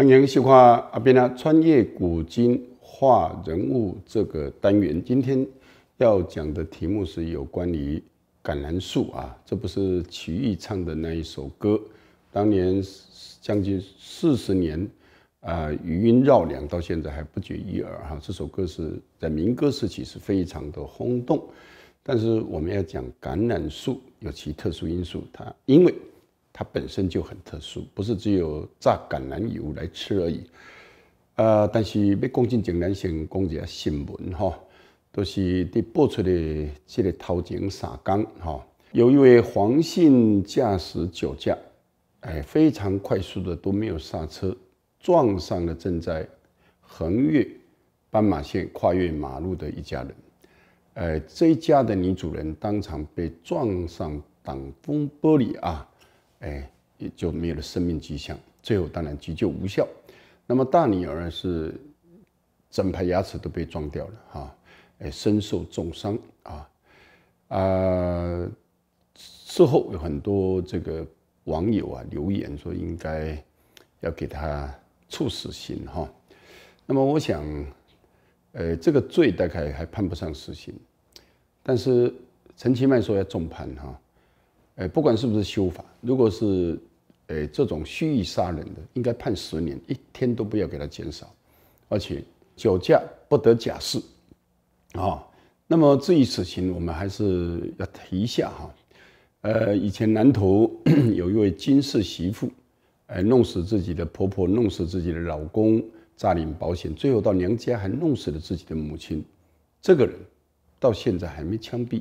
欢迎收看阿边啊穿越古今画人物这个单元。今天要讲的题目是有关于橄榄树啊，这不是曲艺唱的那一首歌，当年将近四十年啊，余音绕梁，到现在还不绝于耳哈。这首歌是在民歌时期是非常的轰动，但是我们要讲橄榄树有其特殊因素，它因为。它本身就很特殊，不是只有榨橄榄油来吃而已。呃，但是要讲进前，咱先讲一下新闻哈，都是伫播出的这个头前三天哈，有一位黄姓驾驶酒驾，哎，非常快速的都没有刹车，撞上了正在横越斑马线跨越马路的一家人。呃，这一家的女主人当场被撞上挡风玻璃啊。哎，也就没有了生命迹象，最后当然急救无效。那么大女儿是整排牙齿都被撞掉了，哈，哎，身受重伤啊啊！事后有很多这个网友啊留言说，应该要给他处死刑，哈。那么我想，呃，这个罪大概还判不上死刑，但是陈其迈说要重判，哈。哎，不管是不是修法，如果是，哎，这种蓄意杀人的，应该判十年，一天都不要给他减少，而且酒驾不得假释，啊，那么至于死刑，我们还是要提一下哈，呃，以前南投 有一位金氏媳妇，哎，弄死自己的婆婆，弄死自己的老公，诈领保险，最后到娘家还弄死了自己的母亲，这个人到现在还没枪毙。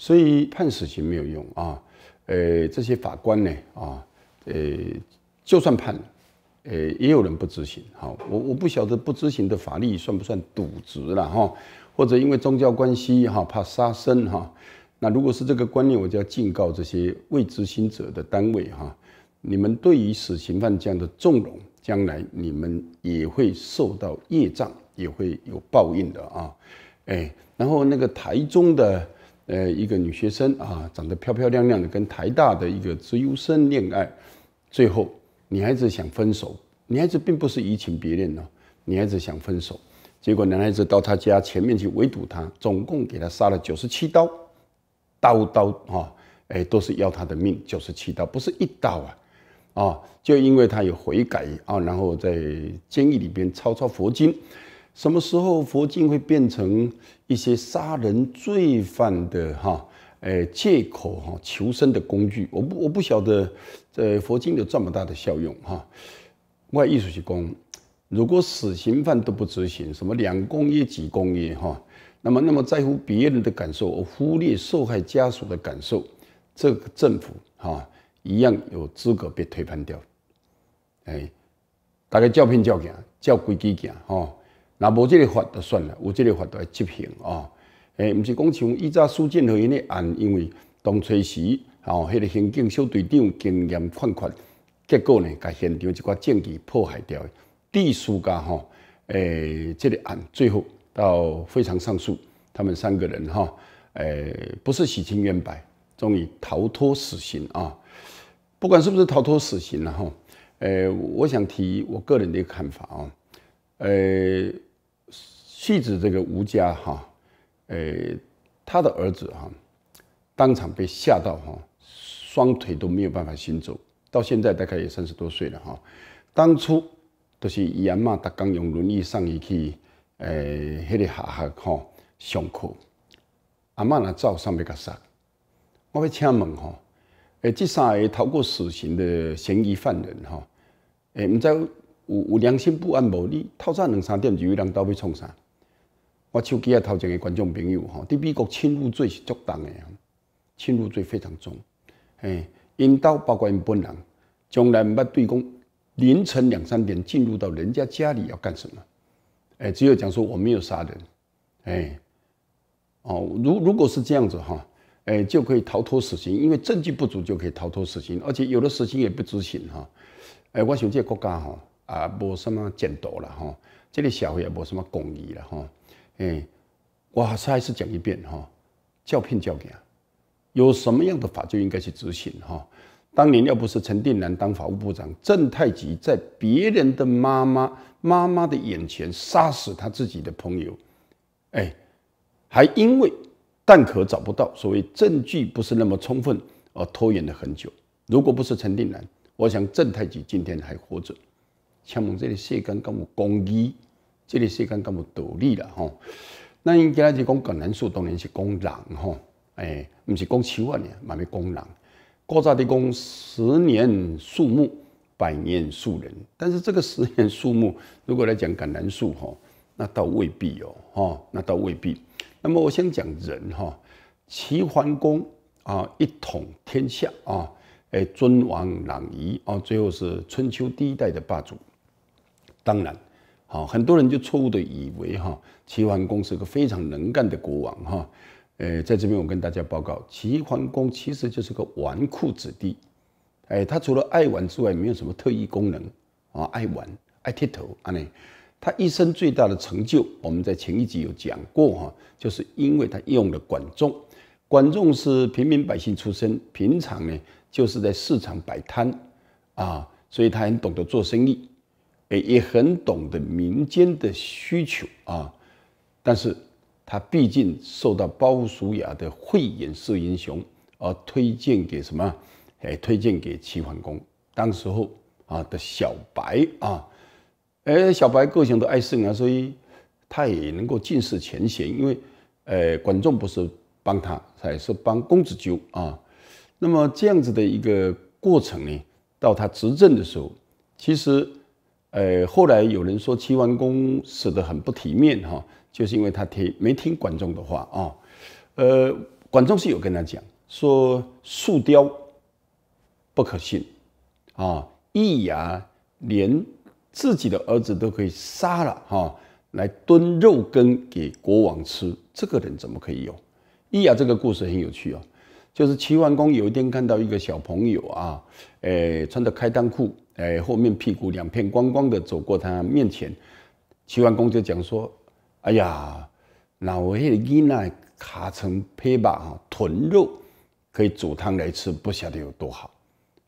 所以判死刑没有用啊，呃，这些法官呢啊，呃，就算判了，呃，也有人不执行。好，我我不晓得不执行的法律算不算渎职了哈，或者因为宗教关系哈，怕杀生哈。那如果是这个观念，我就要警告这些未执行者的单位哈，你们对于死刑犯这样的纵容，将来你们也会受到业障，也会有报应的啊。哎，然后那个台中的。呃，一个女学生啊，长得漂漂亮亮的，跟台大的一个资优生恋爱，最后女孩子想分手，女孩子并不是移情别恋呢，女孩子想分手，结果男孩子到她家前面去围堵她，总共给她杀了九十七刀，刀刀哈，哎，都是要她的命，九十七刀不是一刀啊，啊，就因为她有悔改啊，然后在监狱里边抄抄佛经。什么时候佛经会变成一些杀人罪犯的哈，诶借口哈求生的工具？我不我不晓得，呃，佛经有这么大的效用哈。外艺术去讲，如果死刑犯都不执行，什么两公约几公约哈，那么那么在乎别人的感受，而忽略受害家属的感受，这个政府哈一样有资格被推翻掉。哎，大概照片照行，照规矩行哈。那无这个法就算了，有这个法就要执行啊！诶，毋是讲像依早苏建和因的案，因为当初时吼，迄个刑警小队长经验欠缺，结果呢，甲现场一寡证据破坏掉。第四家吼，诶，这个案最后到非常上诉，他们三个人哈，诶，不是洗清冤白，终于逃脱死刑啊！不管是不是逃脱死刑了哈，诶，我想提我个人的看法啊，诶。戏子这个吴家哈，诶，他的儿子哈，当场被吓到哈，双腿都没有办法行走，到现在大概也三十多岁了哈。当初都是伊阿妈他刚用轮椅上伊去，诶，迄个下下哈上课，阿妈那照上面个杀。我要请问哈，诶，这三个逃过死刑的嫌疑犯人哈，诶，唔知有有良心不安无？你透早两三点就有人到要创啥？我手机啊，头前的观众朋友吼，伫美国侵入罪是足重的，侵入罪非常重。哎，引导包括因本人，从来毋捌对讲凌晨两三点进入到人家家里要干什么？哎，只有讲说我没有杀人。哎，哦，如如果是这样子哈，哎，就可以逃脱死刑，因为证据不足就可以逃脱死刑，而且有的死刑也不执行哈。哎，我想这个国家哈啊，无什么监督了哈，这个社会也无什么公义了哈。哎，我还是还是讲一遍哈，教骗教给，有什么样的法就应该去执行哈。当年要不是陈定南当法务部长，郑太吉在别人的妈妈妈妈的眼前杀死他自己的朋友，哎，还因为弹壳找不到，所谓证据不是那么充分而拖延了很久。如果不是陈定南，我想郑太吉今天还活着。像我们这里世间咁有公义，这里世间咁有道理啦，吼。那应该就讲橄榄树当然是讲人吼，哎，不是讲树啊，嘛要讲人。古早的讲十年树木，百年树人。但是这个十年树木，如果来讲橄榄树哈，那倒未必哦，哈，那倒未必。那么我先讲人哈，齐桓公啊，一统天下啊，哎，尊王攘夷啊，最后是春秋第一代的霸主。当然，好，很多人就错误的以为哈，齐桓公是个非常能干的国王哈。呃，在这边我跟大家报告，齐桓公其实就是个纨绔子弟，哎，他除了爱玩之外，没有什么特异功能啊，爱玩爱剃头啊呢。他一生最大的成就，我们在前一集有讲过哈，就是因为他用了管仲。管仲是平民百姓出身，平常呢就是在市场摆摊啊，所以他很懂得做生意，哎，也很懂得民间的需求啊，但是。他毕竟受到鲍叔牙的慧眼识英雄而推荐给什么？哎，推荐给齐桓公。当时候啊的小白啊，哎，小白个性都爱胜啊，所以他也能够尽释前嫌。因为，呃，管仲不是帮他，他是帮公子纠啊。那么这样子的一个过程呢，到他执政的时候，其实，呃，后来有人说齐桓公死得很不体面哈。就是因为他听没听管仲的话啊，呃，管仲是有跟他讲说树雕不可信啊，易牙连自己的儿子都可以杀了哈，来炖肉羹给国王吃，这个人怎么可以有？易牙这个故事很有趣哦，就是齐桓公有一天看到一个小朋友啊，诶，穿着开裆裤，诶，后面屁股两片光光的走过他面前，齐桓公就讲说。哎呀，那我那个囡仔卡成胚吧哈，豚肉可以煮汤来吃，不晓得有多好。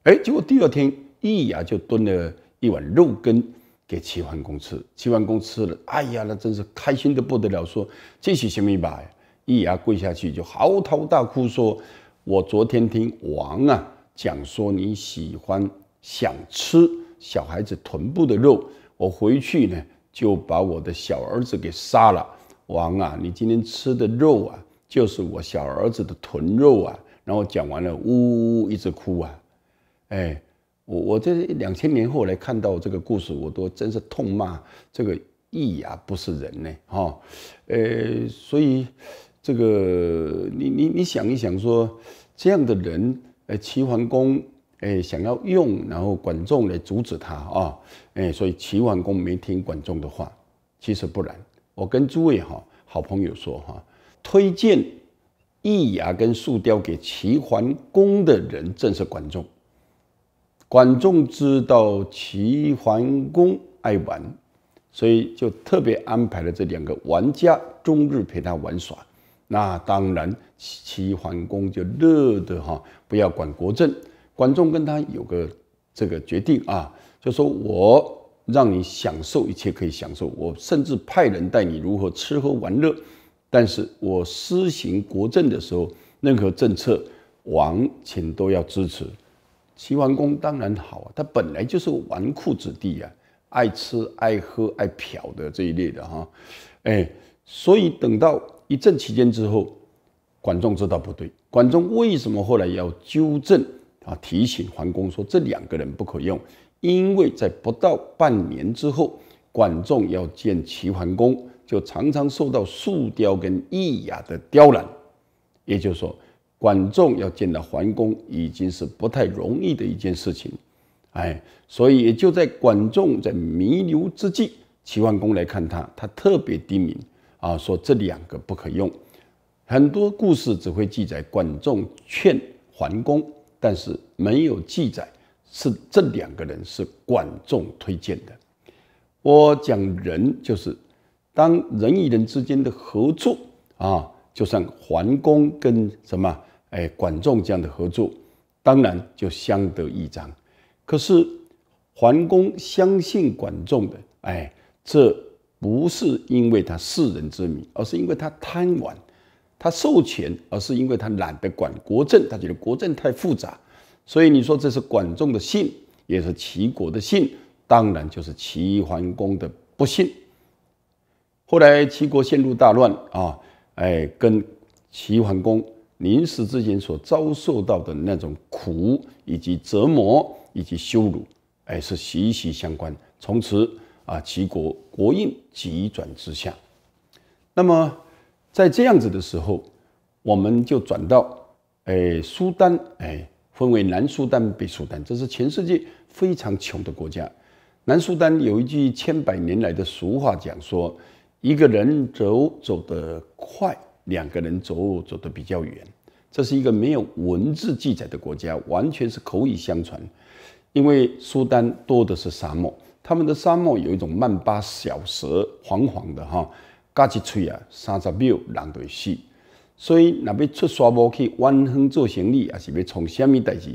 哎，结果第二天易牙就炖了一碗肉羹给齐桓公吃，齐桓公吃了，哎呀，那真是开心的不得了，说这是什么吧？易牙跪下去就嚎啕大哭，说：“我昨天听王啊讲说你喜欢想吃小孩子臀部的肉，我回去呢。”就把我的小儿子给杀了，王啊，你今天吃的肉啊，就是我小儿子的臀肉啊。然后讲完了，呜呜一直哭啊，哎，我我这两千年后来看到这个故事，我都真是痛骂这个义啊不是人呢，哈，呃，所以这个你你你想一想说，这样的人，呃，齐桓公。哎，想要用，然后管仲来阻止他啊！哎，所以齐桓公没听管仲的话。其实不然，我跟诸位哈好朋友说哈，推荐易牙跟树雕给齐桓公的人正是管仲。管仲知道齐桓公爱玩，所以就特别安排了这两个玩家，终日陪他玩耍。那当然，齐桓公就乐得哈，不要管国政。管仲跟他有个这个决定啊，就说我让你享受一切可以享受，我甚至派人带你如何吃喝玩乐，但是我施行国政的时候，任何政策王请都要支持。齐桓公当然好啊，他本来就是纨绔子弟呀，爱吃爱喝爱嫖的这一类的哈，哎，所以等到一阵期间之后，管仲知道不对，管仲为什么后来要纠正？啊！提醒桓公说，这两个人不可用，因为在不到半年之后，管仲要见齐桓公，就常常受到树雕跟易牙的刁难。也就是说，管仲要见到桓公，已经是不太容易的一件事情。哎，所以也就在管仲在弥留之际，齐桓公来看他，他特别低鸣啊，说这两个不可用。很多故事只会记载管仲劝桓公。但是没有记载是这两个人是管仲推荐的。我讲人就是当人与人之间的合作啊，就像桓公跟什么哎管仲这样的合作，当然就相得益彰。可是桓公相信管仲的，哎，这不是因为他世人之名，而是因为他贪玩，他授权，而是因为他懒得管国政，他觉得国政太复杂。所以你说这是管仲的信，也是齐国的信，当然就是齐桓公的不信。后来齐国陷入大乱啊，哎，跟齐桓公临死之前所遭受到的那种苦以及折磨以及羞辱，哎，是息息相关。从此啊，齐国国运急转直下。那么在这样子的时候，我们就转到哎，苏丹哎。分为南苏丹、北苏丹，这是全世界非常穷的国家。南苏丹有一句千百年来的俗话，讲说：一个人走走得快，两个人走走得比较远。这是一个没有文字记载的国家，完全是口语相传。因为苏丹多的是沙漠，他们的沙漠有一种曼巴小蛇，黄黄的哈，嘎起吹啊，三十秒人就会死。所以，若要出沙漠去远方做生意，也是要从什么代志？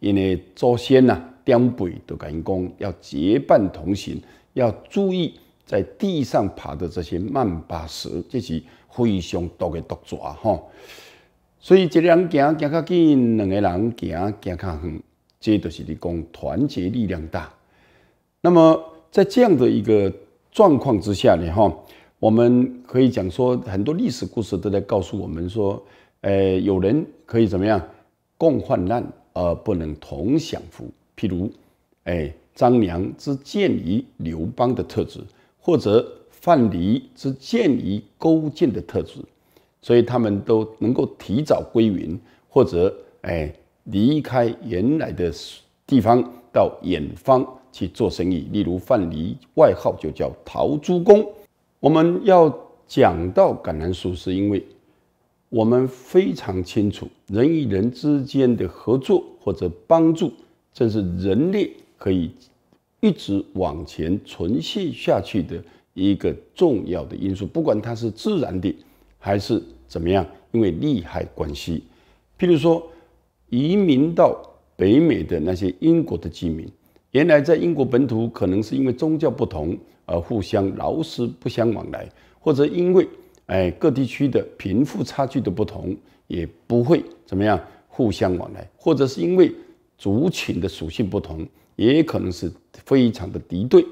因为祖先呐，长辈都甲因讲，要结伴同行，要注意在地上爬的这些曼巴蛇，这是非常毒的毒蛇吼。所以，一个人行行较紧，两个人行行较远，这就是你讲团结力量大。那么，在这样的一个状况之下呢，哈。我们可以讲说，很多历史故事都在告诉我们说，呃，有人可以怎么样共患难而不能同享福。譬如，哎，张良之见于刘邦的特质，或者范蠡之见于勾践的特质，所以他们都能够提早归云，或者哎离开原来的地方到远方去做生意。例如范蠡外号就叫陶朱公。我们要讲到橄榄树，是因为我们非常清楚，人与人之间的合作或者帮助，正是人类可以一直往前存续下去的一个重要的因素。不管它是自然的还是怎么样，因为利害关系。譬如说，移民到北美的那些英国的居民，原来在英国本土可能是因为宗教不同。而互相劳师不相往来，或者因为哎各地区的贫富差距的不同，也不会怎么样互相往来，或者是因为族群的属性不同，也可能是非常的敌对。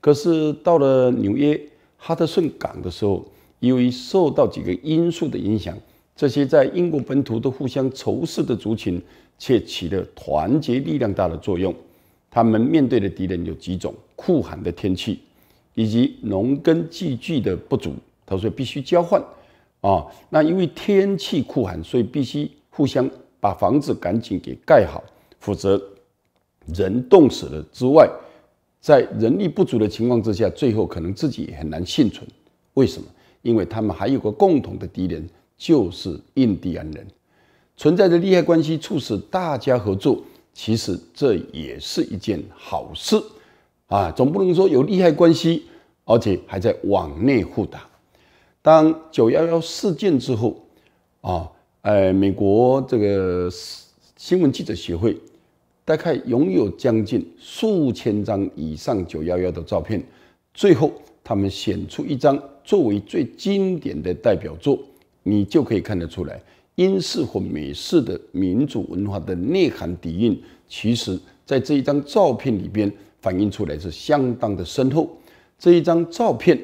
可是到了纽约哈德逊港的时候，由于受到几个因素的影响，这些在英国本土都互相仇视的族群，却起了团结力量大的作用。他们面对的敌人有几种：酷寒的天气。以及农耕器具的不足，他说必须交换啊。那因为天气酷寒，所以必须互相把房子赶紧给盖好，否则人冻死了之外，在人力不足的情况之下，最后可能自己也很难幸存。为什么？因为他们还有个共同的敌人，就是印第安人，存在着利害关系，促使大家合作。其实这也是一件好事。啊，总不能说有利害关系，而且还在往内互打。当九幺幺事件之后，啊，呃，美国这个新闻记者协会大概拥有将近数千张以上九幺幺的照片，最后他们选出一张作为最经典的代表作，你就可以看得出来，英式或美式的民主文化的内涵底蕴，其实在这一张照片里边。反映出来是相当的深厚。这一张照片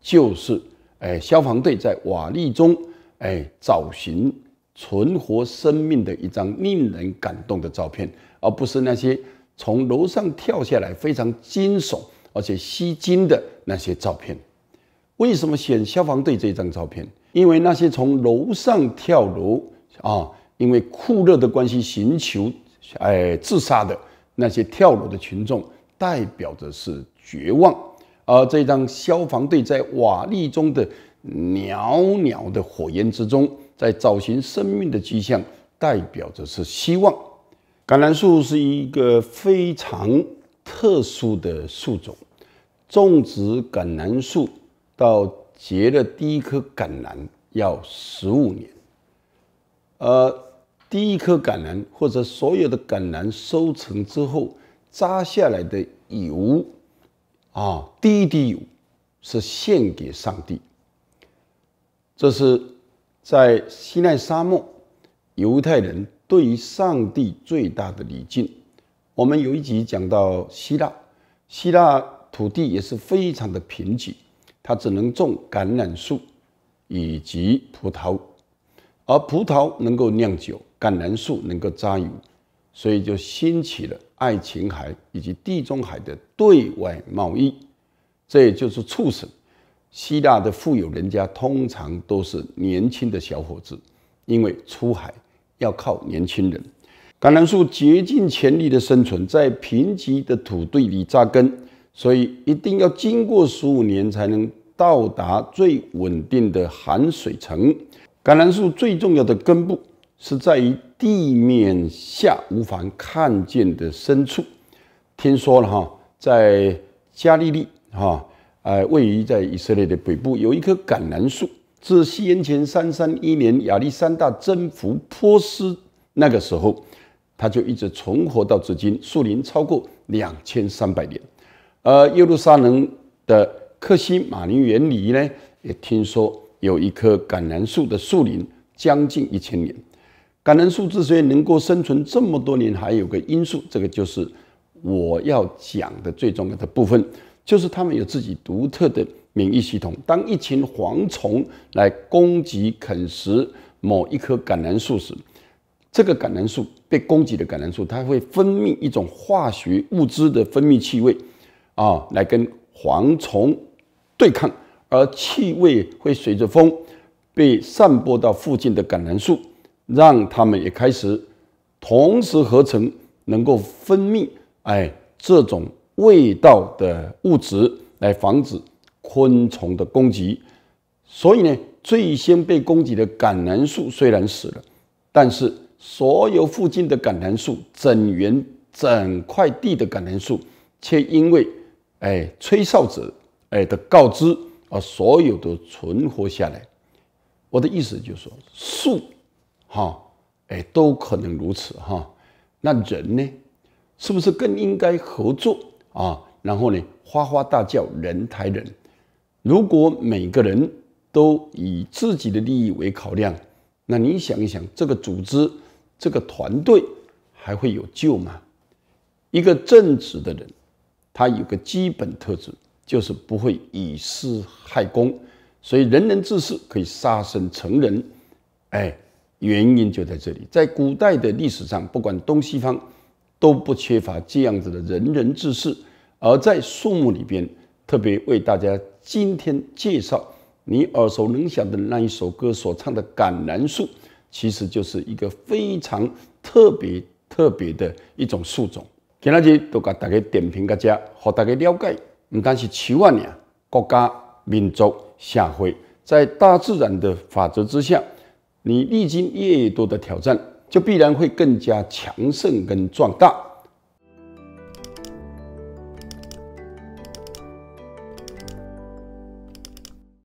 就是，哎，消防队在瓦砾中，哎，找寻存活生命的一张令人感动的照片，而不是那些从楼上跳下来非常惊悚而且吸睛的那些照片。为什么选消防队这张照片？因为那些从楼上跳楼啊，因为酷热的关系寻求哎自杀的那些跳楼的群众。代表着是绝望，而这张消防队在瓦砾中的袅袅的火焰之中，在找寻生命的迹象，代表着是希望。橄榄树是一个非常特殊的树种，种植橄榄树到结了第一颗橄榄要十五年，呃，第一颗橄榄或者所有的橄榄收成之后扎下来的油啊，第一滴油是献给上帝。这是在西奈沙漠犹太人对于上帝最大的礼敬。我们有一集讲到希腊，希腊土地也是非常的贫瘠，它只能种橄榄树以及葡萄。而葡萄能够酿酒，橄榄树能够榨油，所以就兴起了爱琴海以及地中海的对外贸易。这也就是促使希腊的富有人家通常都是年轻的小伙子，因为出海要靠年轻人。橄榄树竭尽全力的生存在贫瘠的土地里扎根，所以一定要经过十五年才能到达最稳定的含水层。橄榄树最重要的根部是在于地面下无法看见的深处。听说了哈，在加利利哈，呃，位于在以色列的北部，有一棵橄榄树。自西元前三三一年亚历山大征服波斯那个时候，它就一直存活到至今，树龄超过两千三百年。而耶路撒冷的克西马尼园里呢，也听说。有一棵橄榄树的树龄将近一千年。橄榄树之所以能够生存这么多年，还有个因素，这个就是我要讲的最重要的部分，就是它们有自己独特的免疫系统。当一群蝗虫来攻击啃食某一棵橄榄树时，这个橄榄树被攻击的橄榄树，它会分泌一种化学物质的分泌气味啊，来跟蝗虫对抗。而气味会随着风被散播到附近的橄榄树，让它们也开始同时合成，能够分泌哎这种味道的物质来防止昆虫的攻击。所以呢，最先被攻击的橄榄树虽然死了，但是所有附近的橄榄树、整园整块地的橄榄树，却因为哎吹哨者哎的告知。而所有都存活下来，我的意思就是说，树，哈，哎，都可能如此哈。那人呢，是不是更应该合作啊？然后呢，哗哗大叫，人抬人。如果每个人都以自己的利益为考量，那你想一想，这个组织、这个团队还会有救吗？一个正直的人，他有个基本特质。就是不会以私害公，所以人人自私可以杀身成仁，哎，原因就在这里。在古代的历史上，不管东西方，都不缺乏这样子的仁人志士。而在树木里边，特别为大家今天介绍你耳熟能详的那一首歌所唱的橄榄树，其实就是一个非常特别特别的一种树种。今日都给大家点评个家，和大家了解。不但是千万年，国家、民族、社会，在大自然的法则之下，你历经越多的挑战，就必然会更加强盛跟壮大。